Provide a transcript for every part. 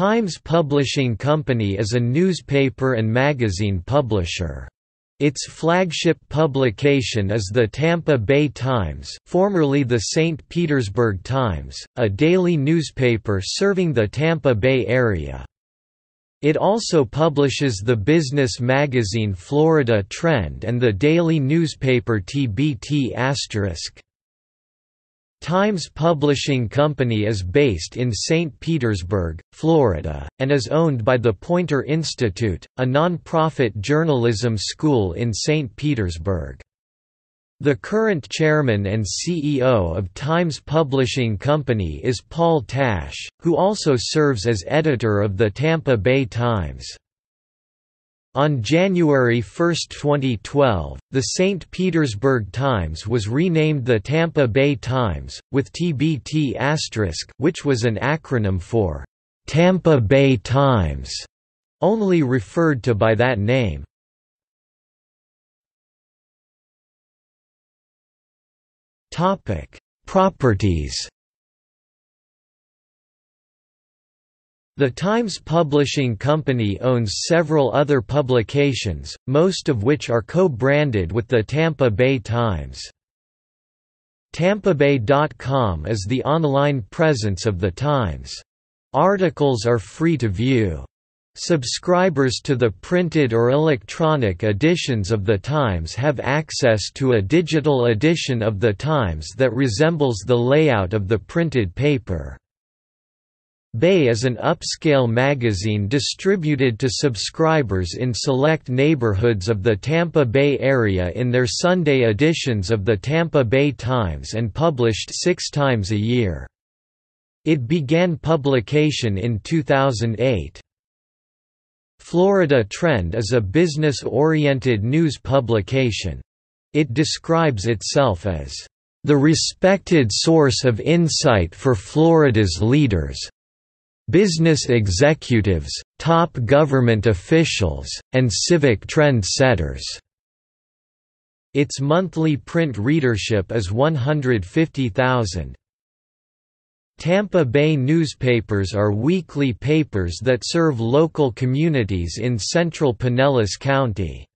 Times Publishing Company is a newspaper and magazine publisher. Its flagship publication is the Tampa Bay Times formerly the St. Petersburg Times, a daily newspaper serving the Tampa Bay area. It also publishes the business magazine Florida Trend and the daily newspaper TBT*. Times Publishing Company is based in St. Petersburg, Florida, and is owned by the Poynter Institute, a non-profit journalism school in St. Petersburg. The current chairman and CEO of Times Publishing Company is Paul Tash, who also serves as editor of the Tampa Bay Times. On January 1, 2012, the St. Petersburg Times was renamed the Tampa Bay Times, with TBT** which was an acronym for Tampa Bay Times, only referred to by that name. Properties The Times Publishing Company owns several other publications, most of which are co-branded with the Tampa Bay Times. TampaBay.com is the online presence of the Times. Articles are free to view. Subscribers to the printed or electronic editions of The Times have access to a digital edition of The Times that resembles the layout of the printed paper. Bay is an upscale magazine distributed to subscribers in select neighborhoods of the Tampa Bay area in their Sunday editions of the Tampa Bay Times and published six times a year. It began publication in 2008. Florida Trend is a business-oriented news publication. It describes itself as the respected source of insight for Florida's leaders, business executives, top government officials, and civic trend-setters. Its monthly print readership is 150,000. Tampa Bay newspapers are weekly papers that serve local communities in central Pinellas County.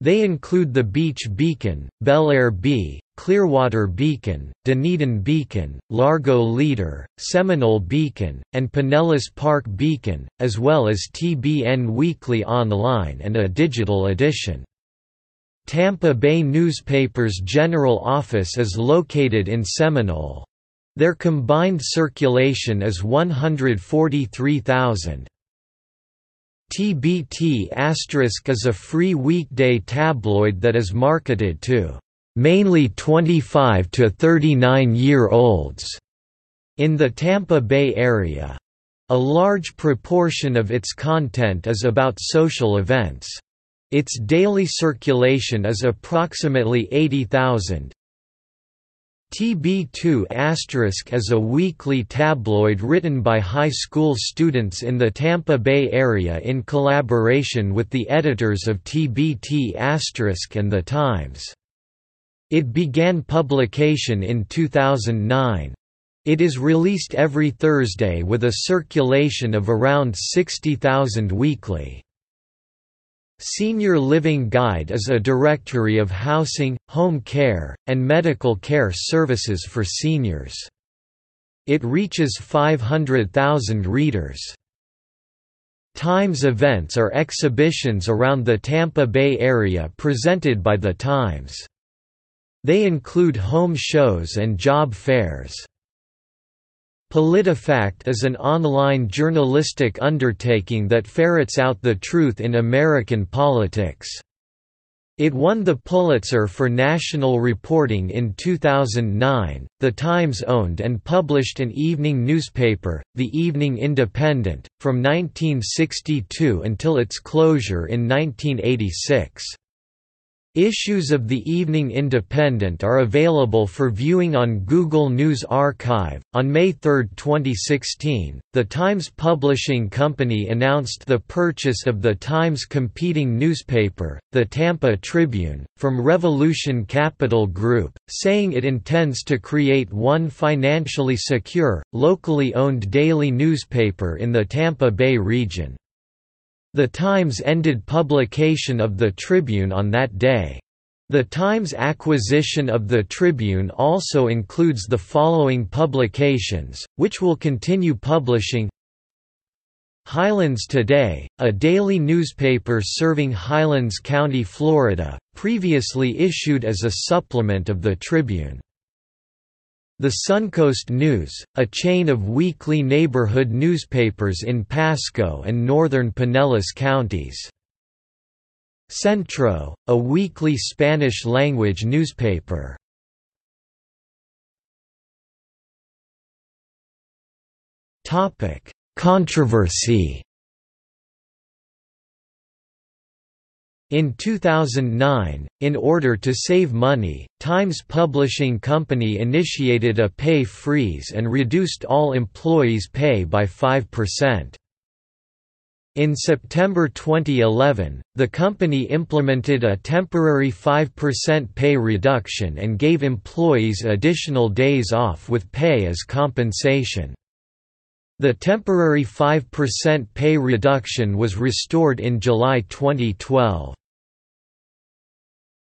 They include the Beach Beacon, Belleair Bee, Clearwater Beacon, Dunedin Beacon, Largo Leader, Seminole Beacon, and Pinellas Park Beacon, as well as TBN Weekly Online and a digital edition. Tampa Bay Newspaper's general office is located in Seminole. Their combined circulation is 143,000. TBT** is a free weekday tabloid that is marketed to mainly 25 to 39 year olds in the Tampa Bay area. A large proportion of its content is about social events. Its daily circulation is approximately 80,000. TB2** is a weekly tabloid written by high school students in the Tampa Bay area in collaboration with the editors of TBT** and The Times. It began publication in 2009. It is released every Thursday with a circulation of around 60,000 weekly. Senior Living Guide is a directory of housing, home care, and medical care services for seniors. It reaches 500,000 readers. Times events are exhibitions around the Tampa Bay area presented by The Times. They include home shows and job fairs. PolitiFact is an online journalistic undertaking that ferrets out the truth in American politics. It won the Pulitzer for National Reporting in 2009. The Times owned and published an evening newspaper, The Evening Independent, from 1962 until its closure in 1986. Issues of the Evening Independent are available for viewing on Google News Archive. On May 3, 2016, the Times Publishing Company announced the purchase of the Times competing newspaper, the Tampa Tribune, from Revolution Capital Group, saying it intends to create one financially secure, locally owned daily newspaper in the Tampa Bay region. The Times ended publication of the Tribune on that day. The Times acquisition of the Tribune also includes the following publications, which will continue publishing Highlands Today, a daily newspaper serving Highlands County, Florida, previously issued as a supplement of the Tribune. The Suncoast News, a chain of weekly neighborhood newspapers in Pasco and northern Pinellas counties. Centro, a weekly Spanish-language newspaper. Controversy In 2009, in order to save money, Times Publishing Company initiated a pay freeze and reduced all employees' pay by 5%. In September 2011, the company implemented a temporary 5% pay reduction and gave employees additional days off with pay as compensation. The temporary 5% pay reduction was restored in July 2012.